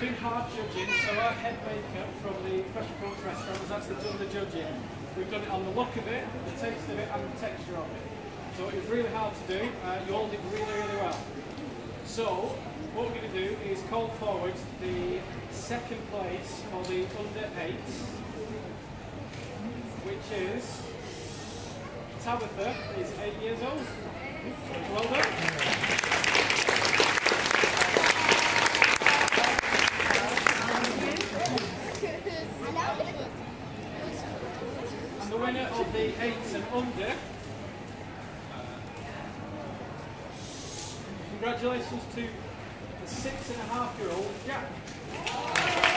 been hard judging, so our head baker from the Fresh Approach restaurant has actually done the judging. We've done it on the look of it, the taste of it, and the texture of it. So it was really hard to do. Uh, you all did really, really well. So what we're going to do is call forward the second place for the under eight, which is Tabitha is eight years old. Well done. And the winner of the eights and under. Congratulations to the six and a half year old Jack.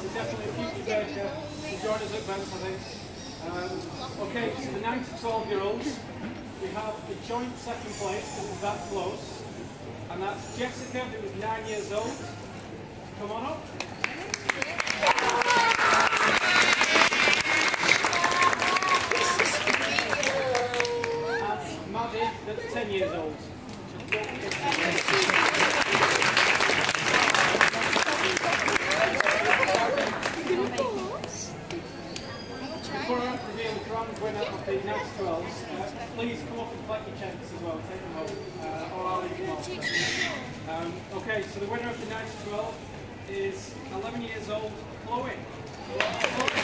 There's definitely I think. Um, okay, so the 9 to 12 year olds, we have the joint second place because it's that close. And that's Jessica, who was 9 years old. Come on up. And Maddie, that's 10 years old. Before I reveal the grand winner of the next 12s, uh, please come up and collect your checks as well, take them home, uh, or I'll leave them off. Um, okay, so the winner of the next 12 is 11 years old. Chloe.